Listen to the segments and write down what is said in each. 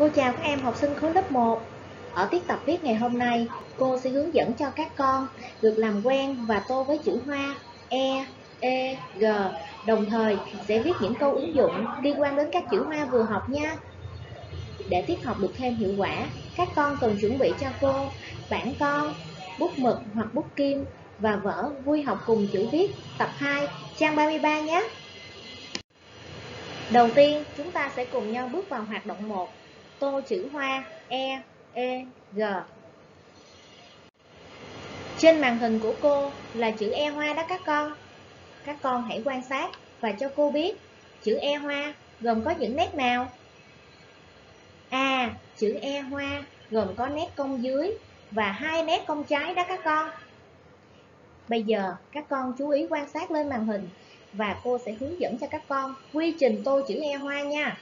Cô chào các em học sinh khối lớp 1 Ở tiết tập viết ngày hôm nay, cô sẽ hướng dẫn cho các con được làm quen và tô với chữ hoa E, E, G. Đồng thời sẽ viết những câu ứng dụng liên quan đến các chữ hoa vừa học nha. Để tiết học được thêm hiệu quả, các con cần chuẩn bị cho cô bản con, bút mực hoặc bút kim và vở Vui học cùng chữ viết tập 2 trang 33 nhé. Đầu tiên, chúng ta sẽ cùng nhau bước vào hoạt động 1 tô chữ hoa E, E, G. Trên màn hình của cô là chữ E hoa đó các con. Các con hãy quan sát và cho cô biết chữ E hoa gồm có những nét nào. À, chữ E hoa gồm có nét cong dưới và hai nét cong trái đó các con. Bây giờ các con chú ý quan sát lên màn hình và cô sẽ hướng dẫn cho các con quy trình tô chữ E hoa nha.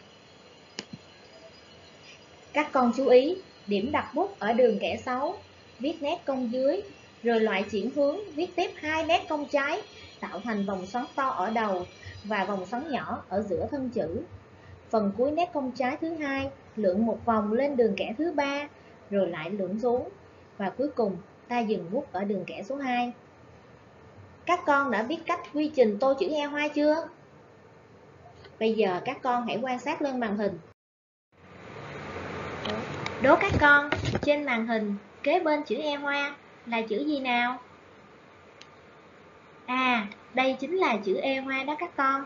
Các con chú ý, điểm đặt bút ở đường kẻ xấu, viết nét cong dưới, rồi loại chuyển hướng, viết tiếp hai nét cong trái, tạo thành vòng xoắn to ở đầu và vòng xoắn nhỏ ở giữa thân chữ. Phần cuối nét cong trái thứ hai, lượn một vòng lên đường kẻ thứ ba, rồi lại lượn xuống. Và cuối cùng, ta dừng bút ở đường kẻ số 2. Các con đã biết cách quy trình tô chữ heo hoa chưa? Bây giờ các con hãy quan sát lên màn hình Đố các con, trên màn hình kế bên chữ E hoa là chữ gì nào? À, đây chính là chữ E hoa đó các con.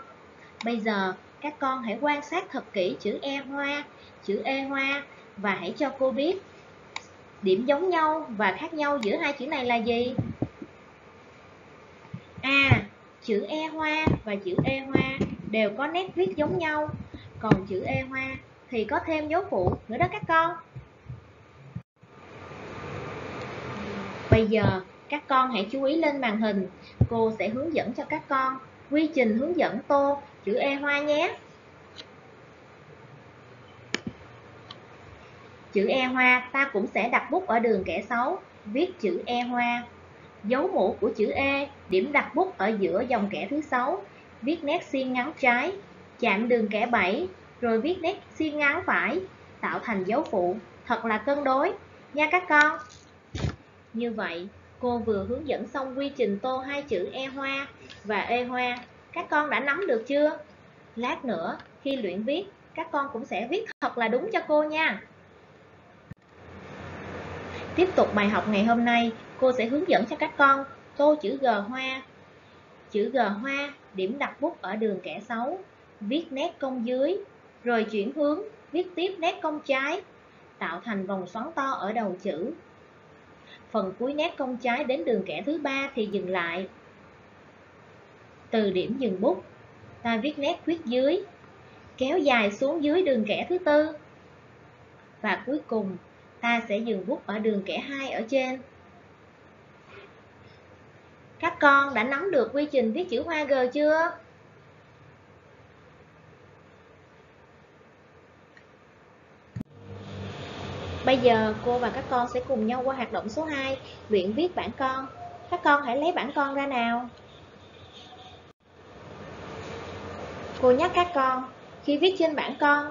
Bây giờ các con hãy quan sát thật kỹ chữ E hoa, chữ E hoa và hãy cho cô biết điểm giống nhau và khác nhau giữa hai chữ này là gì? À, chữ E hoa và chữ E hoa đều có nét viết giống nhau, còn chữ E hoa thì có thêm dấu phụ nữa đó các con. Bây giờ, các con hãy chú ý lên màn hình. Cô sẽ hướng dẫn cho các con quy trình hướng dẫn tô chữ E hoa nhé. Chữ E hoa ta cũng sẽ đặt bút ở đường kẻ xấu, viết chữ E hoa. Dấu mũ của chữ E, điểm đặt bút ở giữa dòng kẻ thứ sáu, viết nét xiên ngắn trái, chạm đường kẻ 7, rồi viết nét xiên ngắn phải, tạo thành dấu phụ, thật là cân đối, nha các con. Như vậy, cô vừa hướng dẫn xong quy trình tô hai chữ E hoa và E hoa. Các con đã nắm được chưa? Lát nữa, khi luyện viết, các con cũng sẽ viết thật là đúng cho cô nha. Tiếp tục bài học ngày hôm nay, cô sẽ hướng dẫn cho các con tô chữ G hoa. Chữ G hoa, điểm đặt bút ở đường kẻ xấu, viết nét cong dưới, rồi chuyển hướng, viết tiếp nét cong trái, tạo thành vòng xoắn to ở đầu chữ phần cuối nét cong trái đến đường kẻ thứ ba thì dừng lại. Từ điểm dừng bút, ta viết nét khuyết dưới, kéo dài xuống dưới đường kẻ thứ tư. Và cuối cùng, ta sẽ dừng bút ở đường kẻ hai ở trên. Các con đã nắm được quy trình viết chữ hoa G chưa? Bây giờ cô và các con sẽ cùng nhau qua hoạt động số 2 Luyện viết bản con. Các con hãy lấy bản con ra nào. Cô nhắc các con, Khi viết trên bản con,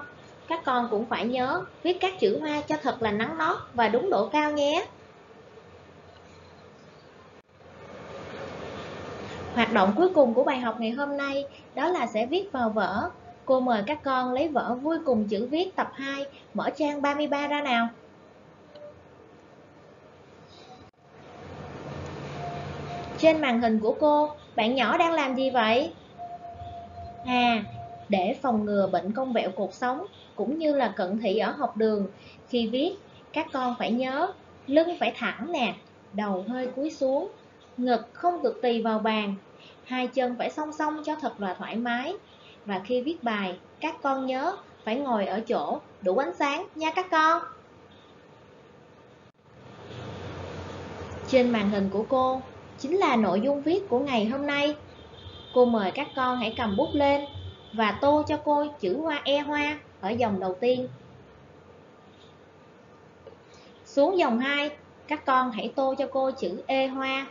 Các con cũng phải nhớ Viết các chữ hoa cho thật là nắng nót Và đúng độ cao nhé. Hoạt động cuối cùng của bài học ngày hôm nay Đó là sẽ viết vào vở. Cô mời các con lấy vở vui cùng chữ viết tập 2 Mở trang 33 ra nào. Trên màn hình của cô, bạn nhỏ đang làm gì vậy? À, để phòng ngừa bệnh cong vẹo cột sống cũng như là cận thị ở học đường, khi viết, các con phải nhớ lưng phải thẳng nè, đầu hơi cúi xuống, ngực không được tì vào bàn, hai chân phải song song cho thật là thoải mái. Và khi viết bài, các con nhớ phải ngồi ở chỗ đủ ánh sáng nha các con. Trên màn hình của cô chính là nội dung viết của ngày hôm nay. Cô mời các con hãy cầm bút lên và tô cho cô chữ hoa E hoa ở dòng đầu tiên. Xuống dòng 2, các con hãy tô cho cô chữ E hoa.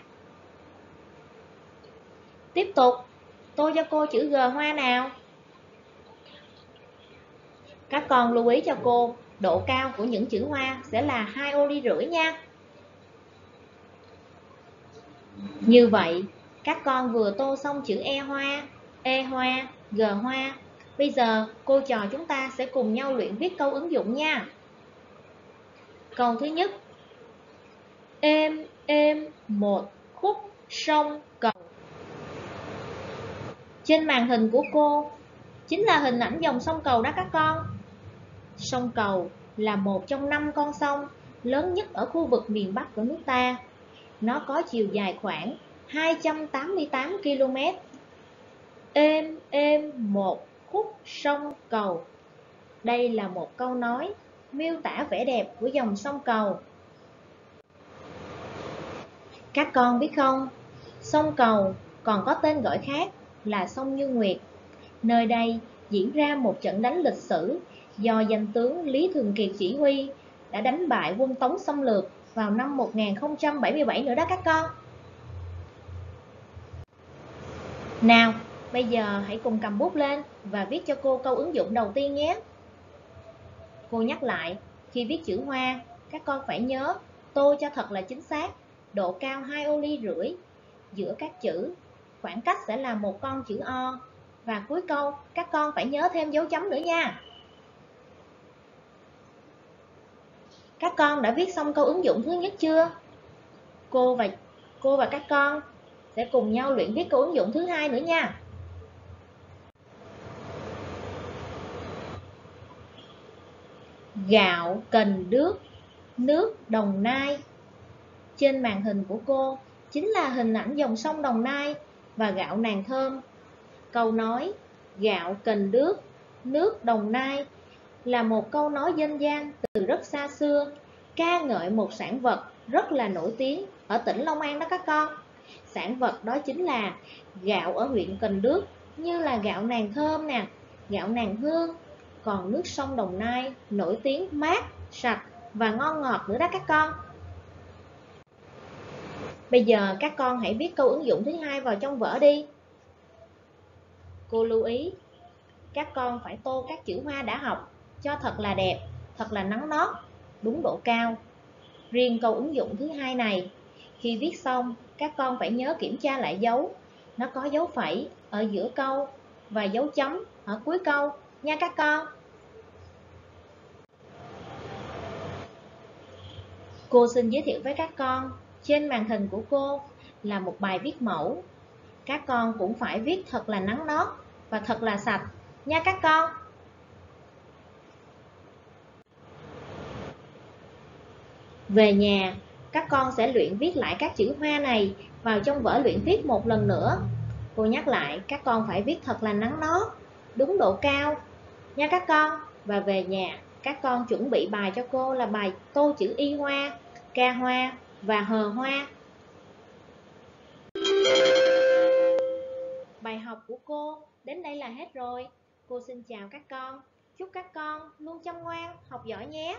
Tiếp tục, tô cho cô chữ G hoa nào. Các con lưu ý cho cô, độ cao của những chữ hoa sẽ là hai ô ly rưỡi nha như vậy, các con vừa tô xong chữ e hoa e hoa, g hoa. Bây giờ, cô trò chúng ta sẽ cùng nhau luyện viết câu ứng dụng nha. Câu thứ nhất. Êm êm một khúc sông cầu. Trên màn hình của cô, chính là hình ảnh dòng sông cầu đó các con. Sông cầu là một trong năm con sông lớn nhất ở khu vực miền Bắc của nước ta nó có chiều dài khoảng 288 km êm êm một khúc sông cầu. Đây là một câu nói miêu tả vẻ đẹp của dòng sông cầu. Các con biết không, sông Cầu còn có tên gọi khác là sông Như Nguyệt. Nơi đây diễn ra một trận đánh lịch sử do danh tướng Lý Thường Kiệt chỉ huy đã đánh bại quân Tống xâm lược vào năm 1077 nữa đó các con. Nào, bây giờ hãy cùng cầm bút lên và viết cho cô câu ứng dụng đầu tiên nhé. Cô nhắc lại, khi viết chữ hoa, các con phải nhớ tô cho thật là chính xác độ cao 2 ô ly rưỡi giữa các chữ khoảng cách sẽ là một con chữ O và cuối câu các con phải nhớ thêm dấu chấm nữa nha các con đã viết xong câu ứng dụng thứ nhất chưa? Cô và cô và các con sẽ cùng nhau luyện viết câu ứng dụng thứ hai nữa nha. Gạo cần đước nước đồng nai. Trên màn hình của cô chính là hình ảnh dòng sông Đồng Nai và gạo nàng thơm. Câu nói gạo cần đước, nước Đồng Nai là một câu nói dân gian từ rất xa xưa, ca ngợi một sản vật rất là nổi tiếng ở tỉnh Long An đó các con. Sản vật đó chính là gạo ở huyện Cần Đước như là gạo nàng thơm nè, gạo nàng hương. Còn nước sông Đồng Nai nổi tiếng mát, sạch và ngon ngọt nữa đó các con. Bây giờ các con hãy viết câu ứng dụng thứ hai vào trong vở đi. Cô lưu ý, các con phải tô các chữ hoa đã học cho thật là đẹp, thật là nắng nót, đúng độ cao. Riêng câu ứng dụng thứ hai này, khi viết xong, các con phải nhớ kiểm tra lại dấu. Nó có dấu phẩy ở giữa câu và dấu chấm ở cuối câu nha các con. Cô xin giới thiệu với các con trên màn hình của cô là một bài viết mẫu. Các con cũng phải viết thật là nắng nót và thật là sạch nha các con. Về nhà, các con sẽ luyện viết lại các chữ hoa này vào trong vở luyện viết một lần nữa. Cô nhắc lại, các con phải viết thật là nắng nót, đúng độ cao nha các con. Và về nhà, các con chuẩn bị bài cho cô là bài tô chữ y hoa, ca hoa và hờ hoa. Bài học của cô đến đây là hết rồi. Cô xin chào các con. Chúc các con luôn chăm ngoan, học giỏi nhé.